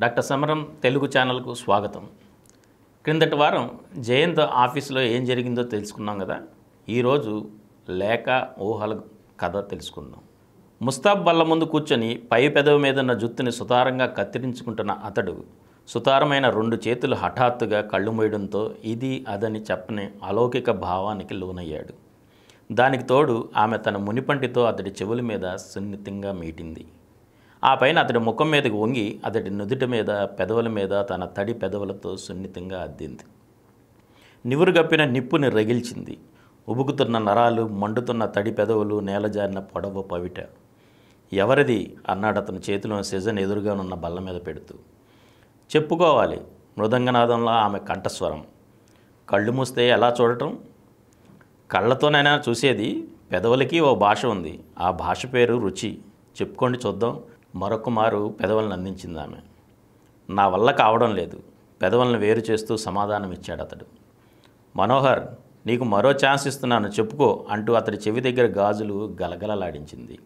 Doctor సమరం తెలుగు ఛానల్కు స్వాగతం. క్రిందటి వారం జయంత్ ఆఫీసులో ఏం జరిగిందో తెలుసుకున్నాం కదా? ఈరోజు లేక ఊహల కథ తెలుసుకుందాం. ముస్తాబ్ బల్ల ముందు కూర్చొని పై పెదవి మీద ఉన్న జుత్తుని సుతారంగా కత్తిరించుకుంటున్న అతడు సుతారమైన రెండు చేతులు హఠాత్తుగా కళ్ళు మూయడంతో ఇది అదని చెప్పని అలౌకిక భావానికి లోనయ్యాడు. దానికి తోడు ఆమె తన మునిపంటితో అతడి చెవుల మీద సున్నితంగా మీటింది. ఆ పైన అతడి ముఖం మీదకి వంగి అతడి నుదుటి మీద పెదవుల మీద తన తడి పెదవులతో సున్నితంగా అద్దింది. నివురుగప్పిన నిప్పుని రగిల్చింది. ఉబుకుతున్న నరాలు మండుతున్న తడి పెదవులు నేలజారిన పొడవు పవిట. ఎవరిది? అన్నాడు అతని చేతిలో సిజన్ ఎదురుగా ఉన్న బల్ల మీద పెడుతూ. చెప్పుకోవాలి మృదంగనాదంలో ఆమె కంఠస్వరం. కళ్ళు మూస్తే ఎలా చూడటం? కళ్ళతోనైనా చూసేది పెదవులకి ఓ భాష ఉంది. ఆ భాష పేరు రుచి. చెప్పుకోండి చూద్దాం. మరొక మారు పెదవులను అందించింది ఆమె నా వల్ల కావడం లేదు. పెదవులను వేరు చేస్తూ సమాధానం ఇచ్చాడు అతడు మనోహర్ నీకు మరో ఛాన్స్ ఇస్తున్నాను చెప్పుకో అంటూ అతడి చెవి దగ్గర గాజులు గలగలలాడించింది.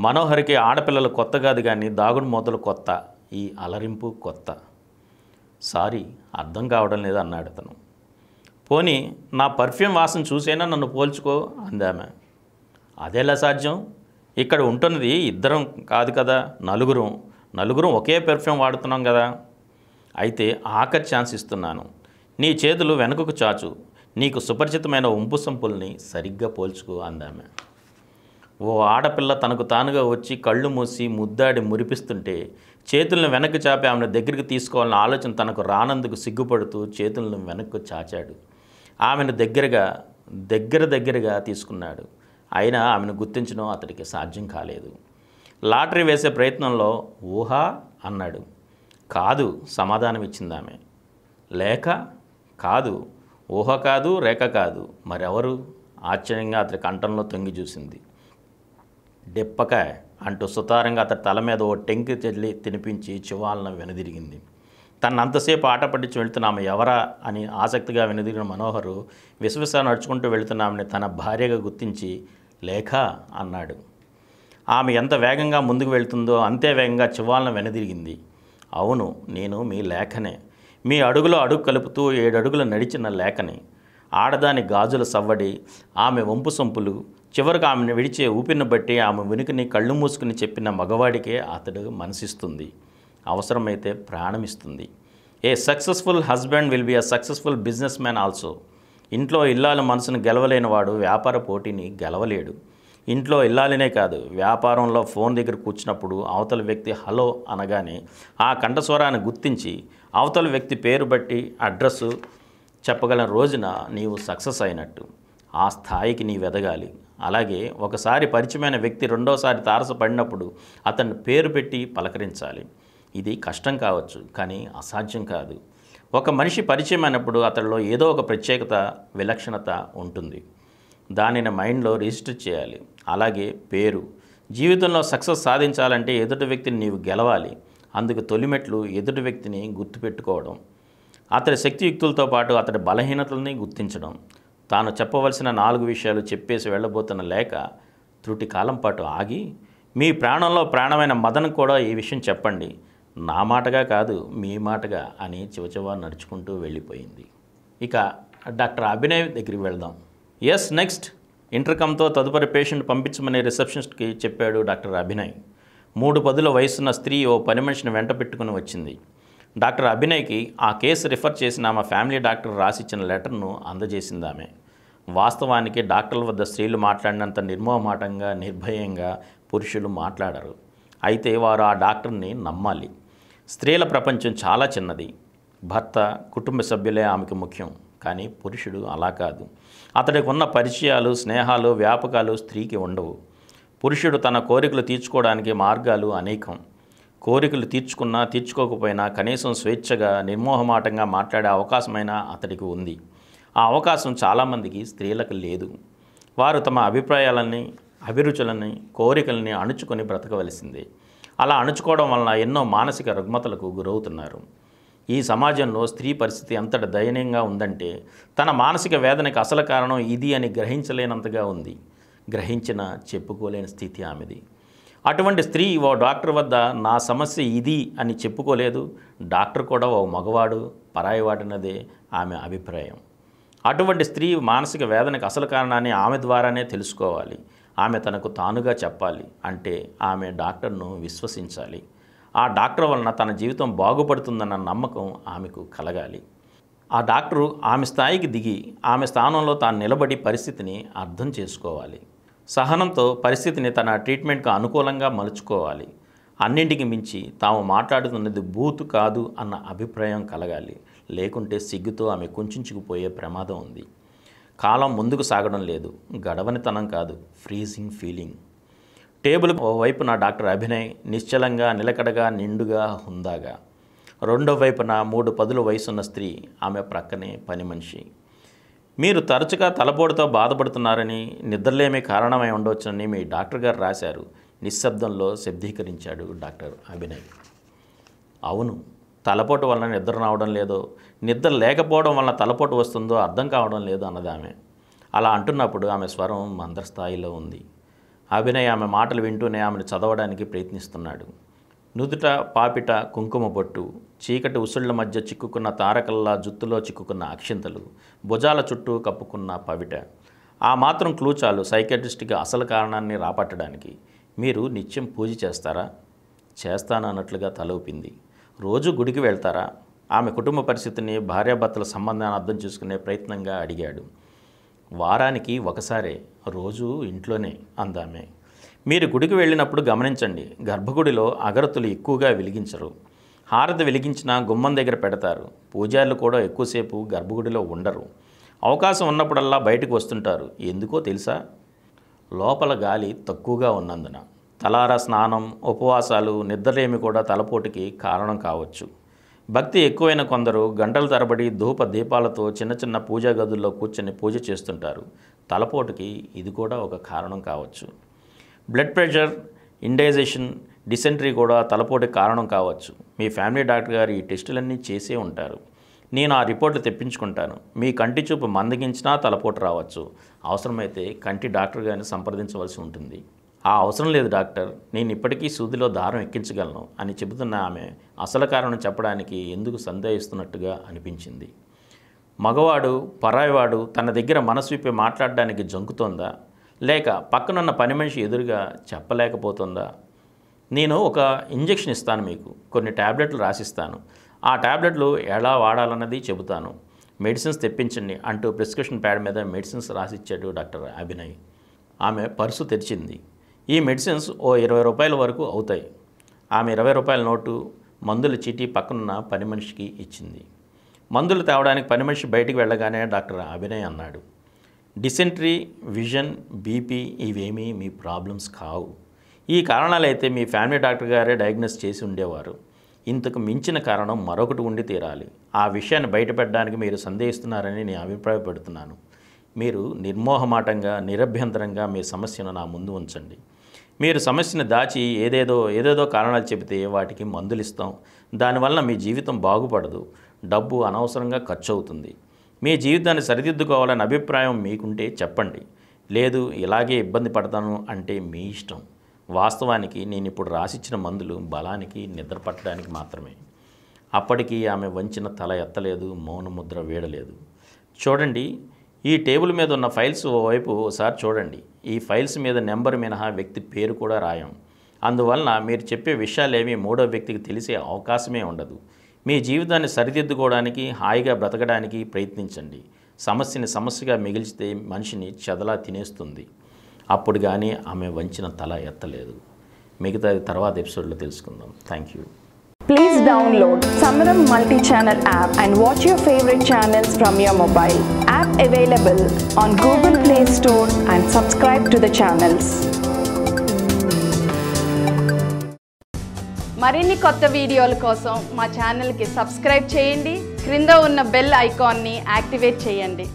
మనోహర్కి ఆడపిల్లలు కొత్త కాదు కానీ దాగుడు మూతలు కొత్త ఈ అలరింపు కొత్త. సారీ అర్థం కావడం లేదు అన్నాడు అతను. పోనీ నా పర్ఫ్యూమ్ వాసన చూసైనా నన్ను పోల్చుకో అందామె. అదేలా సాధ్యం? ఇక్కడ ఉంటున్నది ఇద్దరం కాదు కదా నలుగురం. నలుగురం ఒకే పెర్ఫ్యూమ్ వాడుతున్నాం కదా. అయితే ఆఖరి ఛాన్స్ ఇస్తున్నాను. నీ చేతులు వెనుకకు చాచు. నీకు సుపరిచితమైన ఉంపు సంపుల్ని సరిగ్గా పోల్చుకో అందామె. ఓ ఆడపిల్ల తనకు తానుగా వచ్చి కళ్ళు మూసి ముద్దాడి మురిపిస్తుంటే చేతులను వెనక్కి చాపి ఆమెను దగ్గరికి తీసుకోవాలన్న ఆలోచన తనకు రానందుకు సిగ్గుపడుతూ చేతులను వెనక్కు చాచాడు. ఆమెను దగ్గరగా దగ్గర దగ్గరగా తీసుకున్నాడు. అయినా ఆమెను గుర్తించడం అతడికి సాధ్యం కాలేదు. లాటరీ వేసే ప్రయత్నంలో ఊహా అన్నాడు. కాదు సమాధానం ఇచ్చింది ఆమె లేక? కాదు. ఊహ కాదు రేఖ కాదు. మరెవరు? ఆశ్చర్యంగా అతడి కంఠంలో తొంగి చూసింది. డెప్పకాయ అంటూ సుతారంగా అతడి తల మీద ఓ టెంకి చెల్లి తినిపించి చివాలన వెనుదిరిగింది. తను అంతసేపు ఆట పట్టించి వెళుతున్న ఆమె ఎవరా అని ఆసక్తిగా వెనుదిరిగిన మనోహరు విశ్వస నడుచుకుంటూ వెళుతున్న ఆమెని తన భార్యగా గుర్తించి లేఖ అన్నాడు. ఆమె ఎంత వేగంగా ముందుకు వెళ్తుందో అంతే వేగంగా చివాలను వెనదిరిగింది. అవును నేను మీ లేఖనే. మీ అడుగులో అడుగు కలుపుతూ ఏడు నడిచిన లేఖని. ఆడదాని గాజుల సవ్వడి ఆమె వంపు సొంపులు చివరికి ఆమెను విడిచే ఊపిరిని బట్టి ఆమె వెనుకని కళ్ళు మూసుకుని చెప్పిన మగవాడికే అతడు మనసిస్తుంది. అవసరమైతే ప్రాణమిస్తుంది. A successful husband will be a successful businessman also. ఇంట్లో ఇల్లాల మనసును గెలవలేని వాడు వ్యాపార పోటీని గెలవలేడు. ఇంట్లో ఇల్లాలనే కాదు వ్యాపారంలో ఫోన్ దగ్గర కూర్చున్నప్పుడు అవతల వ్యక్తి హలో అనగానే ఆ కంఠస్వరాన్ని గుర్తించి అవతల వ్యక్తి పేరు బట్టి అడ్రస్సు చెప్పగల రోజున నీవు సక్సెస్ అయినట్టు. ఆ స్థాయికి నీవు ఎదగాలి. అలాగే ఒకసారి పరిచయమైన వ్యక్తి రెండోసారి తారసపడినప్పుడు అతన్ని పేరు పెట్టి పలకరించాలి. ఇది కష్టం కావచ్చు కానీ అసాధ్యం కాదు. ఒక మనిషి పరిచయం అయినప్పుడు అతడిలో ఏదో ఒక ప్రత్యేకత విలక్షణత ఉంటుంది. దానిని మైండ్లో రిజిస్టర్ చేయాలి. అలాగే పేరు. జీవితంలో సక్సెస్ సాధించాలంటే ఎదుటి వ్యక్తిని నీవు గెలవాలి. అందుకు తొలిమెట్లు ఎదుటి వ్యక్తిని గుర్తుపెట్టుకోవడం. అతడి శక్తియుక్తులతో పాటు అతడి బలహీనతల్ని గుర్తించడం. తాను చెప్పవలసిన నాలుగు విషయాలు చెప్పేసి వెళ్ళబోతున్న లేక త్రుటి కాలం పాటు ఆగి మీ ప్రాణంలో ప్రాణమైన మదన్ కూడా ఈ విషయం చెప్పండి. నా మాటగా కాదు మీ మాటగా అని చివచివ నడుచుకుంటూ వెళ్ళిపోయింది. ఇక డాక్టర్ అభినయ్ దగ్గరికి వెళ్దాం. ఎస్ నెక్స్ట్ ఇంటర్కమ్తో తదుపరి పేషెంట్ పంపించమని రిసెప్షనిస్ట్కి చెప్పాడు డాక్టర్ అభినయ్. మూడు పదుల వయసున్న స్త్రీ ఓ పని మనిషిని వెంట పెట్టుకుని వచ్చింది. డాక్టర్ అభినయ్కి ఆ కేసు రిఫర్ చేసిన ఆమె ఫ్యామిలీ డాక్టర్ రాసిచ్చిన లెటర్ను అందజేసింది ఆమె. వాస్తవానికి డాక్టర్ల వద్ద స్త్రీలు మాట్లాడినంత నిర్మోహమాటంగా నిర్భయంగా పురుషులు మాట్లాడరు. అయితే వారు ఆ డాక్టర్ని నమ్మాలి. స్త్రీల ప్రపంచం చాలా చిన్నది. భర్త కుటుంబ సభ్యులే ఆమెకు ముఖ్యం. కానీ పురుషుడు అలా కాదు. అతడికి ఉన్న పరిచయాలు స్నేహాలు వ్యాపకాలు స్త్రీకి ఉండవు. పురుషుడు తన కోరికలు తీర్చుకోవడానికి మార్గాలు అనేకం. కోరికలు తీర్చుకున్నా తీర్చుకోకపోయినా కనీసం స్వేచ్ఛగా నిర్మోహమాటంగా మాట్లాడే అవకాశమైనా అతడికి ఉంది. ఆ అవకాశం చాలామందికి స్త్రీలకు లేదు. వారు తమ అభిప్రాయాలని అభిరుచులని కోరికల్ని అణుచుకొని బ్రతకవలసిందే. అలా అణుచుకోవడం వలన ఎన్నో మానసిక రుగ్మతలకు గురవుతున్నారు. ఈ సమాజంలో స్త్రీ పరిస్థితి ఎంతటి దయనీయంగా ఉందంటే తన మానసిక వేదనకి అసలు కారణం ఇది అని గ్రహించలేనంతగా ఉంది. గ్రహించిన చెప్పుకోలేని స్థితి ఆమెది. అటువంటి స్త్రీ ఓ డాక్టర్ వద్ద నా సమస్య ఇది అని చెప్పుకోలేదు. డాక్టర్ కూడా ఓ మగవాడు పరాయివాడినదే ఆమె అభిప్రాయం. అటువంటి స్త్రీ మానసిక వేదనకు అసలు కారణాన్ని ఆమె ద్వారానే తెలుసుకోవాలి. ఆమె తనకు తానుగా చెప్పాలి అంటే ఆమె డాక్టర్ను విశ్వసించాలి. ఆ డాక్టర్ వలన తన జీవితం బాగుపడుతుందన్న నమ్మకం ఆమెకు కలగాలి. ఆ డాక్టరు ఆమె స్థాయికి దిగి ఆమె స్థానంలో తాను నిలబడి పరిస్థితిని అర్థం చేసుకోవాలి. సహనంతో పరిస్థితిని తన ట్రీట్మెంట్కు అనుకూలంగా మలుచుకోవాలి. అన్నింటికి మించి తాము మాట్లాడుతున్నది బూతు కాదు అన్న అభిప్రాయం కలగాలి. లేకుంటే సిగ్గుతో ఆమె కుంచుకుపోయే ప్రమాదం ఉంది. కాలం ముందుకు సాగడం లేదు. గడవనితనం కాదు. ఫ్రీజింగ్ ఫీలింగ్ టేబుల్ వైపున డాక్టర్ అభినయ్ నిశ్చలంగా నిలకడగా నిండుగా హుందాగా. రెండో వైపున మూడు పదుల వయసున్న స్త్రీ ఆమె ప్రక్కనే పని మనిషి. మీరు తరచుగా తలపోటుతో బాధపడుతున్నారని నిద్రలేమి కారణమై ఉండవచ్చని మీ డాక్టర్ గారు రాశారు. నిశ్శబ్దంలో శబ్దీకరించాడు డాక్టర్ అభినయ్. అవును. తలపోటు వలన నిద్ర రావడం లేదో. నిద్ర లేకపోవడం వలన తలపోటు వస్తుందో అర్థం కావడం లేదు అన్నది ఆమె. అలా అంటున్నప్పుడు ఆమె స్వరం మందస్థాయిలో ఉంది. అభినయ్ ఆమె మాటలు వింటూనే ఆమెను చదవడానికి ప్రయత్నిస్తున్నాడు. నుదుట పాపిట కుంకుమ బొట్టు చీకటి ఉసుళ్ళ మధ్య చిక్కుకున్న తారకల్లా జుత్తులో చిక్కుకున్న అక్షింతలు భుజాల చుట్టూ కప్పుకున్న పవిట. ఆ మాత్రం క్లూ చాలు అసలు కారణాన్ని రాపట్టడానికి. మీరు నిత్యం పూజ చేస్తారా? చేస్తాను అన్నట్లుగా తలూపింది. రోజు గుడికి వెళ్తారా? ఆమె కుటుంబ పరిస్థితిని భార్యాభర్తల సంబంధాన్ని అర్థం చేసుకునే ప్రయత్నంగా అడిగాడు. వారానికి ఒకసారే రోజు ఇంట్లోనే అందామే. మీరు గుడికి వెళ్ళినప్పుడు గమనించండి గర్భగుడిలో అగరత్తులు ఎక్కువగా వెలిగించరు. హారతి వెలిగించిన గుమ్మం దగ్గర పెడతారు. పూజారులు కూడా ఎక్కువసేపు గర్భగుడిలో ఉండరు. అవకాశం ఉన్నప్పుడల్లా బయటకు వస్తుంటారు. ఎందుకో తెలుసా? లోపల గాలి తక్కువగా ఉన్నందున. తలార స్నానం ఉపవాసాలు నిద్రలేమి కూడా తలపోటుకి కారణం కావచ్చు. భక్తి ఎక్కువైన కొందరు గంటల తరబడి ధూప దీపాలతో చిన్న చిన్న పూజా గదుల్లో కూర్చొని పూజ చేస్తుంటారు. తలపోటుకి ఇది కూడా ఒక కారణం కావచ్చు. బ్లడ్ ప్రెషర్ ఇండైజేషన్ డిసెంట్రీ కూడా తలపోటుకి కారణం కావచ్చు. మీ ఫ్యామిలీ డాక్టర్ గారు ఈ టెస్టులన్నీ చేసే ఉంటారు. నేను ఆ రిపోర్ట్లు తెప్పించుకుంటాను. మీ కంటి చూపు మందగించినా తలపోటు రావచ్చు. అవసరమైతే కంటి డాక్టర్ గారిని సంప్రదించవలసి ఉంటుంది. ఆ అవసరం లేదు డాక్టర్ నేను ఇప్పటికీ సూదిలో దారం ఎక్కించగలను అని చెబుతున్న ఆమె అసలు కారణం చెప్పడానికి ఎందుకు సందేహిస్తున్నట్టుగా అనిపించింది. మగవాడు పరాయివాడు తన దగ్గర మనసు విప్పి మాట్లాడడానికి జంకుతోందా? లేక పక్కనున్న పని మనిషి ఎదురుగా చెప్పలేకపోతుందా? నేను ఒక ఇంజెక్షన్ ఇస్తాను మీకు కొన్ని ట్యాబ్లెట్లు రాసిస్తాను. ఆ ట్యాబ్లెట్లు ఎలా వాడాలన్నది చెబుతాను. మెడిసిన్స్ తెప్పించండి అంటూ ప్రిస్క్రిప్షన్ ప్యాడ్ మీద మెడిసిన్స్ రాసిచ్చాడు డాక్టర్ అభినయ్. ఆమె పర్సు తెరిచింది. ఈ మెడిసిన్స్ ఓ ఇరవై రూపాయల వరకు అవుతాయి. ఆమె ఇరవై రూపాయల నోటు మందుల చీటీ పక్కనున్న పని మనిషికి ఇచ్చింది. మందులు తేవడానికి పని మనిషి బయటికి వెళ్ళగానే డాక్టర్ అభినయ్ అన్నాడు. డిసెంట్రీ విజన్ బీపీ ఇవేమీ మీ ప్రాబ్లమ్స్ కావు. ఈ కారణాలైతే మీ ఫ్యామిలీ డాక్టర్ గారే డయాగ్నోస్ చేసి ఉండేవారు. ఇంతకు మించిన కారణం మరొకటి ఉండి తీరాలి. ఆ విషయాన్ని బయటపెట్టడానికి మీరు సందేహిస్తున్నారని నేను అభిప్రాయపడుతున్నాను. మీరు నిర్మోహమాటంగా నిరభ్యంతరంగా మీ సమస్యను నా ముందు ఉంచండి. మీరు సమస్యను దాచి ఏదేదో ఏదేదో కారణాలు చెబితే వాటికి మందులు ఇస్తాం. దానివల్ల మీ జీవితం బాగుపడదు. డబ్బు అనవసరంగా ఖర్చు అవుతుంది మీ జీవితాన్ని సరిదిద్దుకోవాలనే అభిప్రాయం మీకుంటే చెప్పండి. లేదు ఇలాగే ఇబ్బంది పడతాను అంటే మీ ఇష్టం. వాస్తవానికి నేను ఇప్పుడు రాసిచ్చిన మందులు బలానికి నిద్ర పట్టడానికి మాత్రమే. అప్పటికి ఆమె వంచిన తల ఎత్తలేదు మౌన ముద్ర వేడలేదు. చూడండి ఈ టేబుల్ మీద ఉన్న ఫైల్స్ ఓవైపు ఒకసారి చూడండి. ఈ ఫైల్స్ మీద నెంబర్ మినహా వ్యక్తి పేరు కూడా రాయం. అందువలన మీరు చెప్పే విషయాలేమీ మూడో వ్యక్తికి తెలిసే అవకాశమే ఉండదు. మీ జీవితాన్ని సరిదిద్దుకోవడానికి హాయిగా బ్రతకడానికి ప్రయత్నించండి. సమస్యని సమస్యగా మిగిల్చితే మనిషిని చెదలా తినేస్తుంది. అప్పుడు కానీ ఆమె వంచిన తల ఎత్తలేదు. మిగతా తర్వాత ఎపిసోడ్లో తెలుసుకుందాం. Thank you Please download Samaram multi-channel app and watch your favorite channels from your mobile. App available on Google Play Store and subscribe to the channels. మరిన్ని కొత్త వీడియోల కోసం మా ఛానల్కి సబ్స్క్రైబ్ చేయండి క్రింద ఉన్న బెల్ ఐకాన్ని యాక్టివేట్ చేయండి